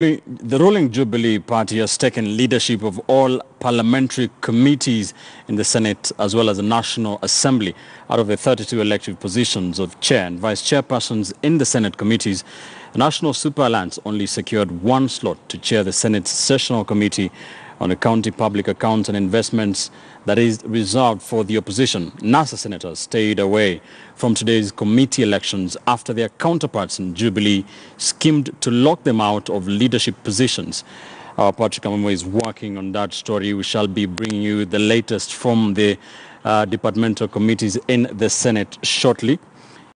The ruling Jubilee Party has taken leadership of all parliamentary committees in the Senate as well as the National Assembly. Out of the 32 elective positions of chair and vice chairpersons in the Senate committees, the National Super Alliance only secured one slot to chair the Senate's sessional committee on the county public accounts and investments that is reserved for the opposition. NASA senators stayed away from today's committee elections after their counterparts in Jubilee schemed to lock them out of leadership positions. Our Patrick Amamo is working on that story. We shall be bringing you the latest from the uh, departmental committees in the Senate shortly.